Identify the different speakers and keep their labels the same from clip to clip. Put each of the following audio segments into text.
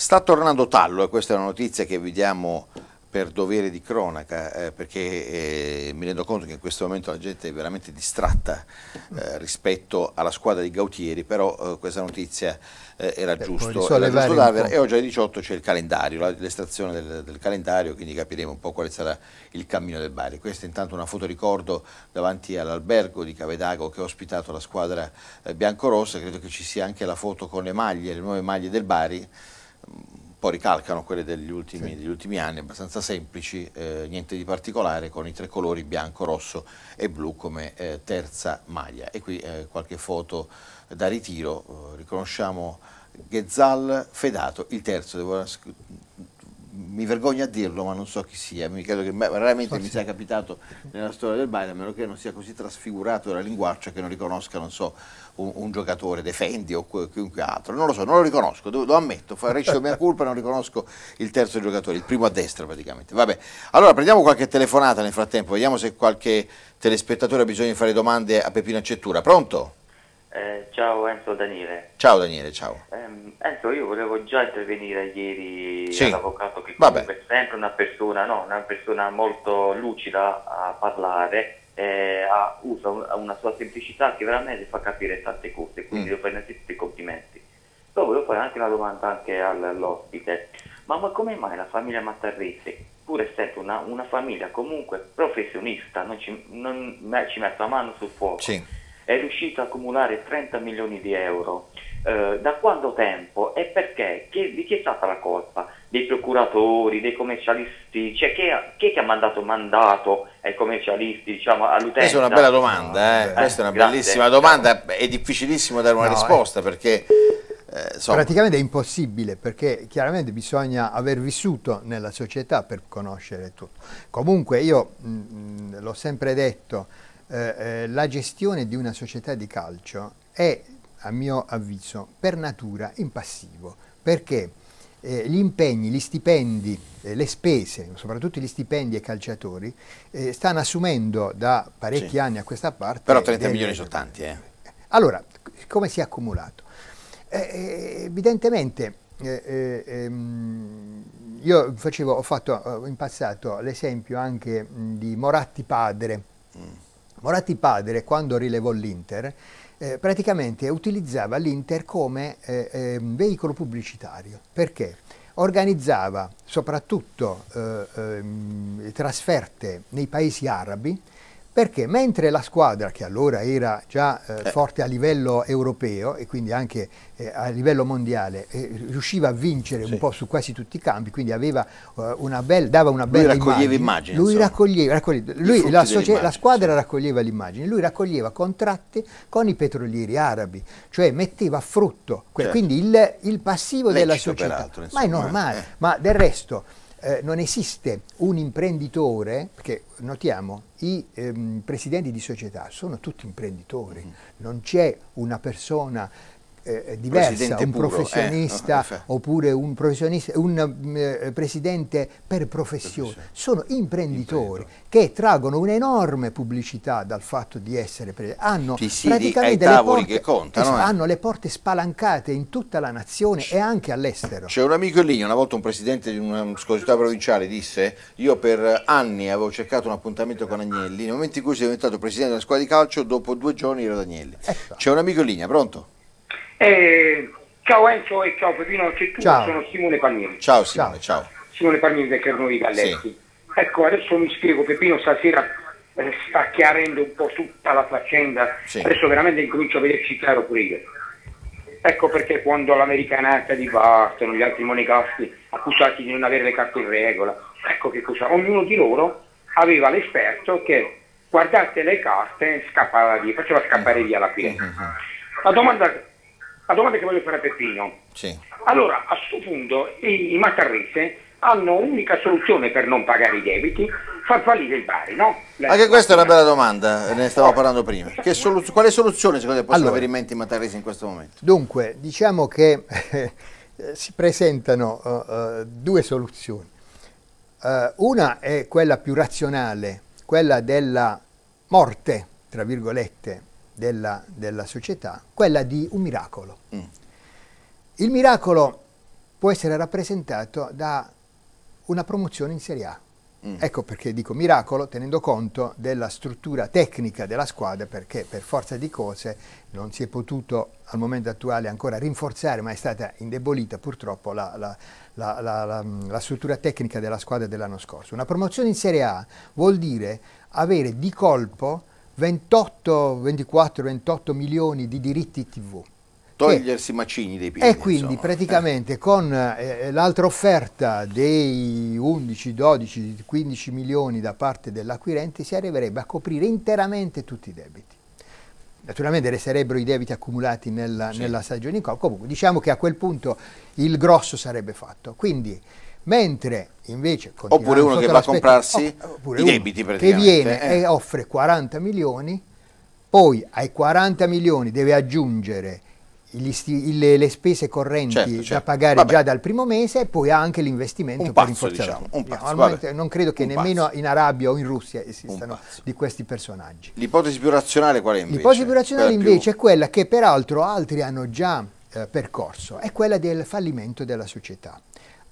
Speaker 1: Sta tornando Tallo e questa è una notizia che vediamo per dovere di cronaca, eh, perché eh, mi rendo conto che in questo momento la gente è veramente distratta eh, rispetto alla squadra di Gautieri, però eh, questa notizia eh, era, Beh, giusto, era giusto darvela. e oggi alle 18 c'è il calendario, l'estrazione del, del, calendario, quindi capiremo un po' quale sarà il cammino del Bari. Questa è intanto una fotoricordo davanti all'albergo di Cavedago che ha ospitato la squadra eh, biancorossa, credo che ci sia anche la foto con le maglie, le nuove maglie del Bari po' ricalcano quelle degli ultimi, sì. degli ultimi anni, abbastanza semplici, eh, niente di particolare, con i tre colori bianco, rosso e blu come eh, terza maglia. E qui eh, qualche foto da ritiro, eh, riconosciamo Ghezal Fedato, il terzo, devo mi vergogno a dirlo, ma non so chi sia, mi credo che raramente Forse. mi sia capitato nella storia del Bayern, a meno che non sia così trasfigurato dalla linguaccia che non riconosca, non so, un, un giocatore, Defendi o chiunque altro. Non lo so, non lo riconosco, lo ammetto, recito mia colpa, non riconosco il terzo giocatore, il primo a destra praticamente. Vabbè, allora prendiamo qualche telefonata nel frattempo, vediamo se qualche telespettatore ha bisogno di fare domande a Peppino Accettura. Pronto?
Speaker 2: Eh, ciao Enzo Daniele.
Speaker 1: Ciao Daniele, ciao.
Speaker 2: Eh, Enzo, io volevo già intervenire ieri sì. all'avvocato che comunque è sempre una persona, no, una persona molto lucida a parlare, eh, ha, usa una sua semplicità che veramente fa capire tante cose, quindi mm. devo fare innanzitutto i complimenti. Poi volevo fare anche una domanda anche all'ospite, ma, ma, come mai la famiglia Mattarrese, pur essendo una, una famiglia comunque professionista, non ci, non, ci mette la mano sul fuoco, sì. È riuscita a accumulare 30 milioni di euro? Eh, da quanto tempo e perché? Chi, di chi è stata la colpa? Dei procuratori, dei commercialisti? Cioè chi, è, chi è che ha mandato mandato ai commercialisti, diciamo, all'utente?
Speaker 1: Questa è una bella domanda, eh? questa è una grazie. bellissima domanda, è difficilissimo dare una no, risposta eh. perché...
Speaker 3: Eh, Praticamente è impossibile perché chiaramente bisogna aver vissuto nella società per conoscere tutto. Comunque io l'ho sempre detto, eh, eh, la gestione di una società di calcio è a mio avviso, per natura impassivo, perché eh, gli impegni, gli stipendi, eh, le spese, soprattutto gli stipendi ai calciatori, eh, stanno assumendo da parecchi sì. anni a questa parte.
Speaker 1: Però 30 delle, milioni sono tanti. Eh.
Speaker 3: Allora, come si è accumulato? Eh, evidentemente ehm, io facevo, ho fatto in passato l'esempio anche mh, di Moratti padre. Mm. Moratti padre, quando rilevò l'Inter, eh, praticamente utilizzava l'Inter come eh, eh, veicolo pubblicitario. Perché? Organizzava soprattutto eh, ehm, trasferte nei paesi arabi perché mentre la squadra, che allora era già eh, eh. forte a livello europeo e quindi anche eh, a livello mondiale, eh, riusciva a vincere sì. un po' su quasi tutti i campi, quindi aveva, uh, una bel, dava una bella
Speaker 1: lui raccoglieva immagini.
Speaker 3: lui raccoglieva, raccoglieva lui, la, la, squadra sì. raccoglieva le immagini, lui raccoglieva contratti con i petrolieri arabi, cioè metteva a frutto, certo. quindi il, il passivo Lecito, della società. Ma è normale, eh. ma del resto eh, non esiste un imprenditore, perché notiamo i ehm, presidenti di società sono tutti imprenditori, mm. non c'è una persona eh, diversa, un puro, professionista eh, oppure un, professionista, un eh, presidente per professione, sono imprenditori che traggono un'enorme pubblicità dal fatto di essere presenti, hanno praticamente le porte, contano, eh. hanno le porte spalancate in tutta la nazione e anche all'estero.
Speaker 1: C'è un amico lì, una volta un presidente di una società provinciale disse io per anni avevo cercato un appuntamento con Agnelli, nel momento in cui sei diventato presidente della squadra di calcio, dopo due giorni ero ad Agnelli. Ecco. C'è un amico in linea, pronto?
Speaker 4: Eh, ciao Enzo e ciao Pepino Cettura, sono Simone Palmieri.
Speaker 1: Ciao Simone, ciao.
Speaker 4: Simone Palmieri del Carnoi Galletti. Sì. Ecco, adesso mi spiego, Pepino stasera eh, sta chiarendo un po' tutta la faccenda, sì. adesso veramente incomincio a vederci chiaro pure io. Ecco perché quando l'americanata di Barton, gli altri monegaschi accusati di non avere le carte in regola, ecco che cosa, ognuno di loro aveva l'esperto che guardate le carte scappava via, faceva scappare via la pirata. Mm-hmm. La domanda la domanda che voglio fare a Peppino. Sì. Allora, a questo punto i, i Matarrese hanno un'unica soluzione per non pagare i debiti, far fallire il Bari, no?
Speaker 1: La, Anche questa è una bella domanda, ne stavamo parlando prima. Soluz quale soluzione secondo te possono allora, avere in mente i Matarrese in questo momento?
Speaker 3: Dunque, diciamo che eh, si presentano uh, uh, due soluzioni. Uh, una è quella più razionale, quella della morte, tra virgolette, della, della società, quella di un miracolo. Mm. Il miracolo può essere rappresentato da una promozione in Serie A. Mm. Ecco perché dico miracolo tenendo conto della struttura tecnica della squadra perché per forza di cose non si è potuto al momento attuale ancora rinforzare ma è stata indebolita purtroppo la, la, la, la struttura tecnica della squadra dell'anno scorso. Una promozione in Serie A vuol dire avere di colpo 28, 24, 28 milioni di diritti TV
Speaker 1: togliersi i macigni dei piedi.
Speaker 3: E quindi insomma. praticamente con eh, l'altra offerta dei 11, 12, 15 milioni da parte dell'acquirente si arriverebbe a coprire interamente tutti i debiti. Naturalmente resterebbero i debiti accumulati nella, sì. nella stagione in corso, comunque diciamo che a quel punto il grosso sarebbe fatto. Quindi mentre invece
Speaker 1: oppure uno che va a comprarsi oh, i debiti
Speaker 3: che viene eh. e offre 40 milioni poi ai 40 milioni deve aggiungere gli, le, le, spese correnti certo, certo. da pagare vabbè. già dal primo mese e poi anche l'investimento
Speaker 1: per rinforzare. Diciamo, un
Speaker 3: pazzo, non credo che nemmeno pazzo. in Arabia o in Russia esistano di questi personaggi.
Speaker 1: L'ipotesi più razionale qual è invece?
Speaker 3: L'ipotesi più razionale quella invece più... è quella che peraltro altri hanno già eh, percorso, è quella del fallimento della società.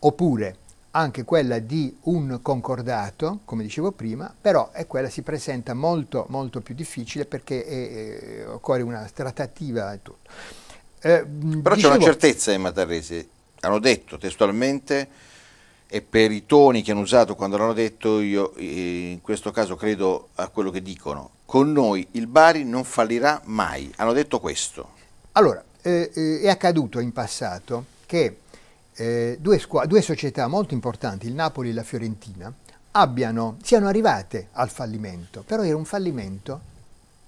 Speaker 3: Oppure anche quella di un concordato, come dicevo prima, però è quella si presenta molto, molto più difficile perché è, è, occorre una trattativa e tutto.
Speaker 1: Eh, Però c'è una certezza in Matarresi, hanno detto testualmente e per i toni che hanno usato quando l'hanno detto io eh, in questo caso credo a quello che dicono, con noi il Bari non fallirà mai, hanno detto questo.
Speaker 3: Allora, eh, eh è accaduto in passato che eh, due, due, società molto importanti, il Napoli e la Fiorentina, abbiano, siano arrivate al fallimento, però era un fallimento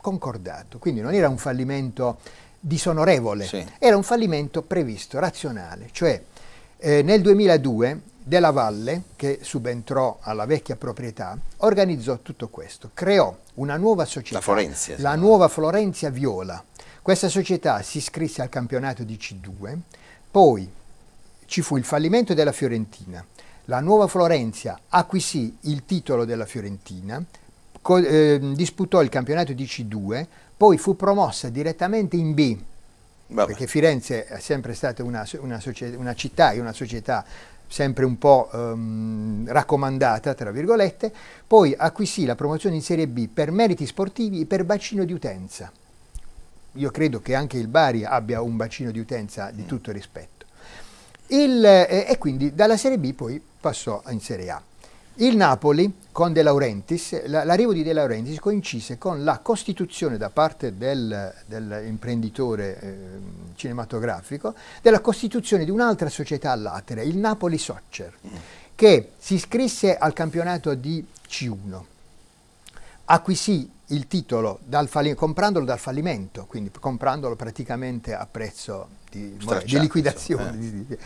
Speaker 3: concordato, quindi non era un fallimento disonorevole, sì. era un fallimento previsto, razionale, cioè eh, nel 2002 Della Valle, che subentrò alla vecchia proprietà, organizzò tutto questo, creò una nuova società,
Speaker 1: la, Florenzia,
Speaker 3: la nuova Florenzia Viola. Questa società si iscrisse al campionato di C2, poi ci fu il fallimento della Fiorentina, la nuova Florenzia acquisì il titolo della Fiorentina, eh, disputò il campionato di C2, poi fu promossa direttamente in B, Vabbè. perché Firenze è sempre stata una, una, una città e una società sempre un po' um, raccomandata, tra virgolette, poi acquisì la promozione in Serie B per meriti sportivi e per bacino di utenza. Io credo che anche il Bari abbia un bacino di utenza di mm. tutto rispetto. Il, eh, e quindi dalla Serie B poi passò in Serie A. Il Napoli con De Laurentiis, l'arrivo di De Laurentiis coincise con la costituzione da parte del, dell'imprenditore eh, cinematografico della costituzione di un'altra società all'atere, il Napoli Soccer, che si iscrisse al campionato di C1, acquisì il titolo dal comprandolo dal fallimento, quindi comprandolo praticamente a prezzo di, di liquidazione. Eh.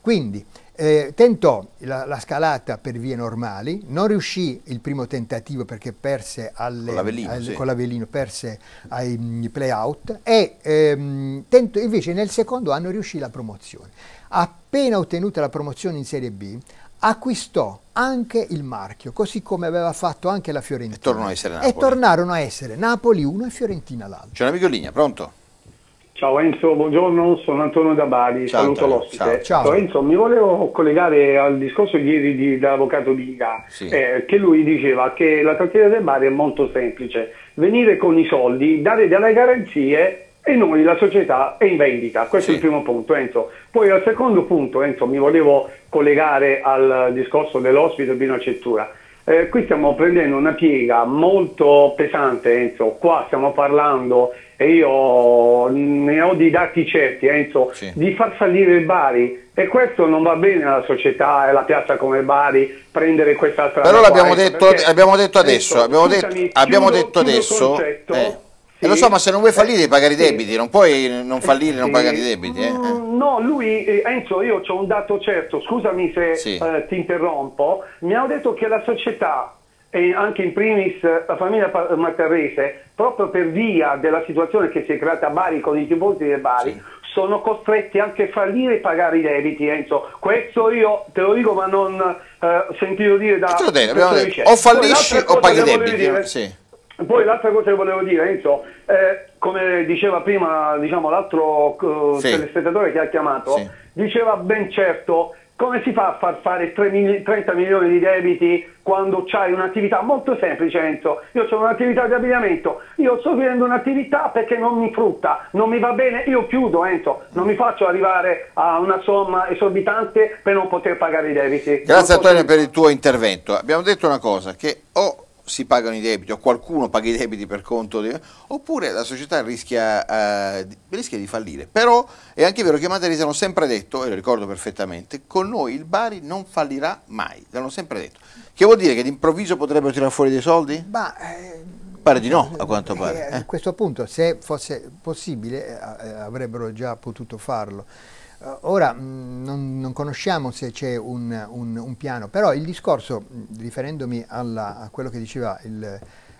Speaker 3: Quindi eh, tentò la, la, scalata per vie normali, non riuscì il primo tentativo perché perse alle, con l'Avellino, sì. con l'Avellino perse ai mm, play-out e ehm, tentò, invece nel secondo anno riuscì la promozione. Appena ottenuta la promozione in Serie B, acquistò anche il marchio, così come aveva fatto anche la Fiorentina.
Speaker 1: E, tornò a essere Napoli.
Speaker 3: e tornarono a essere Napoli 1 e Fiorentina l'altro.
Speaker 1: C'è un amico in linea, pronto?
Speaker 5: Ciao Enzo, buongiorno, sono Antonio da Bari, ciao, saluto l'ospite. Ciao. ciao. Enzo, mi volevo collegare al discorso ieri di, dell'avvocato Biga, sì. eh, che lui diceva che la trattativa del Bari è molto semplice, venire con i soldi, dare delle garanzie e noi la società è in vendita, questo sì. è il primo punto Enzo. Poi al secondo punto Enzo mi volevo collegare al discorso dell'ospite Bino Cettura. Eh, qui stiamo prendendo una piega molto pesante Enzo, qua stiamo parlando e io ne ho di dati certi Enzo, sì. di far salire il Bari e questo non va bene alla società e alla piazza come Bari prendere questa strada.
Speaker 1: Però l'abbiamo detto, abbiamo detto adesso, Enzo, abbiamo, scusami, detto, abbiamo chiudo, detto adesso... Eh. Sì. lo so, ma se non vuoi fallire devi pagare i debiti, non puoi non fallire e non pagare i debiti. Eh?
Speaker 5: Mm, no, lui, eh, Enzo, io ho un dato certo, scusami se sì. eh, ti interrompo, mi ha detto che la società e anche in primis la famiglia Matarrese, proprio per via della situazione che si è creata a Bari con i tifosi del Bari, sì. sono costretti anche a fallire e pagare i debiti, Enzo. Questo io te lo dico, ma non eh, sentito dire da...
Speaker 1: Detto, o fallisci o paghi i debiti. Sì.
Speaker 5: Poi l'altra cosa che volevo dire, Enzo, eh, come diceva prima diciamo, l'altro uh, sì. telespettatore che ha chiamato, sì. diceva ben certo come si fa a far fare 30 milioni di debiti quando c'hai un'attività molto semplice Enzo? Io ho un'attività di abbigliamento, io sto chiudendo un'attività perché non mi frutta, non mi va bene, io chiudo Enzo, non mi faccio arrivare a una somma esorbitante per non poter pagare i debiti.
Speaker 1: Grazie Antonio per il tuo intervento. Abbiamo detto una cosa, che o si pagano i debiti o qualcuno paga i debiti per conto di, oppure la società rischia, eh, rischia, di fallire. Però è anche vero che i Materisi hanno sempre detto e lo ricordo perfettamente con noi il Bari non fallirà mai l'hanno sempre detto. Che vuol dire che d'improvviso potrebbero tirare fuori dei soldi?
Speaker 3: Ma, eh,
Speaker 1: pare di no a quanto pare
Speaker 3: eh, a questo punto se fosse possibile eh, avrebbero già potuto farlo. eh, ora mm, non, non, conosciamo se c'è un, un, un, piano, però il discorso, mm, riferendomi alla, a quello che diceva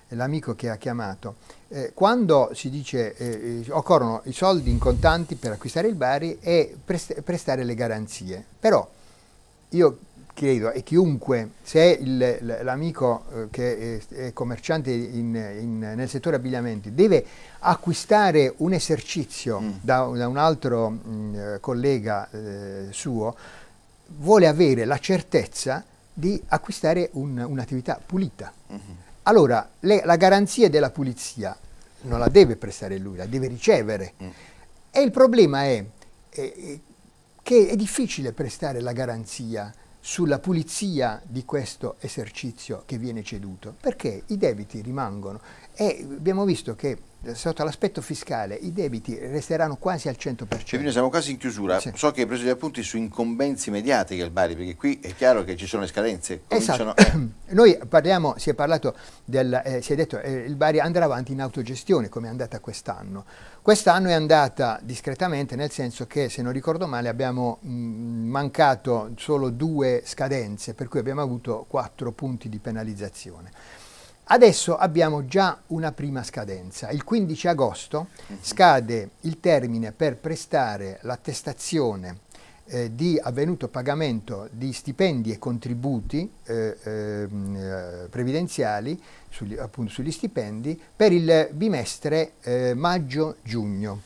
Speaker 3: l'amico che ha chiamato, eh, quando si dice eh, eh, occorrono i soldi in contanti per acquistare il Bari e prest prestare le garanzie, però io credo, e chiunque, se l'amico eh, che è, è commerciante in, in, nel settore abbigliamenti deve acquistare un esercizio mm. da, da, un altro mh, mm, collega eh, suo, vuole avere la certezza di acquistare un'attività un pulita. Mm -hmm. Allora, le, la garanzia della pulizia non la deve prestare lui, la deve ricevere. Mm. E il problema è, è che è difficile prestare la garanzia sulla pulizia di questo esercizio che viene ceduto, perché i debiti rimangono. E abbiamo visto che sotto l'aspetto fiscale i debiti resteranno quasi al 100%.
Speaker 1: Cioè, siamo quasi in chiusura, sì. so che hai preso gli appunti su incombenze mediatiche al Bari, perché qui è chiaro che ci sono le scadenze.
Speaker 3: Esatto, noi parliamo, si è parlato del, eh, si è detto eh, il Bari andrà avanti in autogestione come è andata quest'anno. Quest'anno è andata discretamente, nel senso che se non ricordo male abbiamo mh, mm, mancato solo due scadenze, per cui abbiamo avuto quattro punti di penalizzazione. Adesso abbiamo già una prima scadenza. Il 15 agosto mhm. scade il termine per prestare l'attestazione eh, di avvenuto pagamento di stipendi e contributi eh, ehm, eh, previdenziali sugli, appunto sugli stipendi per il bimestre eh, maggio-giugno.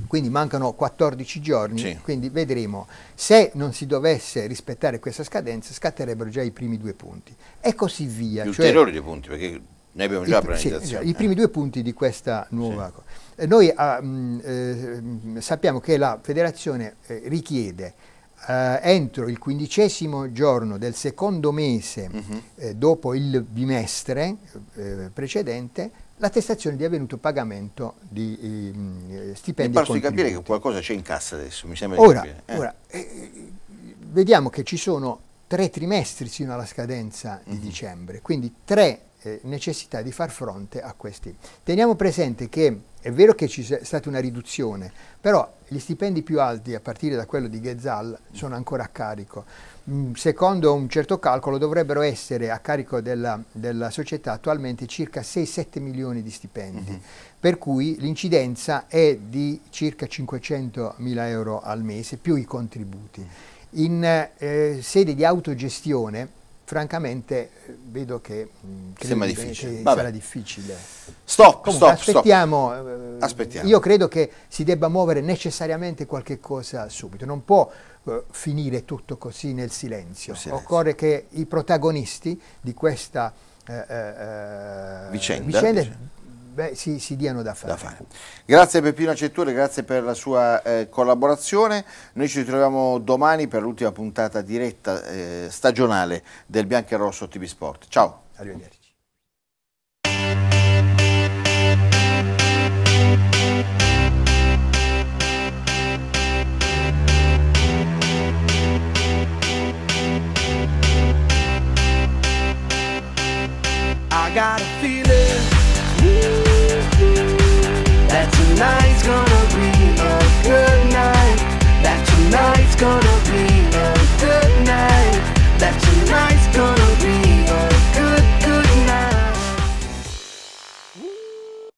Speaker 3: Mm quindi mancano 14 giorni, sì. quindi vedremo se non si dovesse rispettare questa scadenza scatterebbero già i primi due punti e così via.
Speaker 1: Gli cioè, ulteriori due punti perché ne abbiamo già
Speaker 3: i, sì, I primi due punti di questa nuova cosa. Sì. Noi ah, eh, sappiamo che la federazione eh, richiede eh, entro il quindicesimo giorno del secondo mese uh mhm. -huh. dopo il bimestre eh, precedente l'attestazione di avvenuto pagamento di eh, stipendi.
Speaker 1: Mi pare di capire che qualcosa c'è in cassa adesso, mi sembra
Speaker 3: ora,
Speaker 1: di
Speaker 3: capire. Eh. Ora, eh, vediamo che ci sono tre trimestri fino alla scadenza di mm -hmm. dicembre, quindi tre eh, necessità di far fronte a questi. Teniamo presente che è vero che ci è stata una riduzione, però gli stipendi più alti a partire da quello di Ghezal sono ancora a carico. Mm, secondo un certo calcolo dovrebbero essere a carico della, della società attualmente circa 6-7 milioni di stipendi, mm -hmm. per cui l'incidenza è di circa 500 mila euro al mese più i contributi. In eh, sede di autogestione francamente eh, vedo che,
Speaker 1: mm, Sembra difficile.
Speaker 3: che sarà difficile.
Speaker 1: Stop, Comunque, stop,
Speaker 3: aspettiamo,
Speaker 1: stop. Eh, aspettiamo.
Speaker 3: Io credo che si debba muovere necessariamente qualche cosa subito, non può uh, finire tutto così nel silenzio. silenzio. Occorre che i protagonisti di questa uh, uh, vicenda, vicenda beh, si, si, diano da fare. da fare.
Speaker 1: Grazie Peppino Acetture, grazie per la sua eh, collaborazione. Noi ci ritroviamo domani per l'ultima puntata diretta eh, stagionale del Bianco e Rosso TV Sport. Ciao.
Speaker 3: Arrivederci.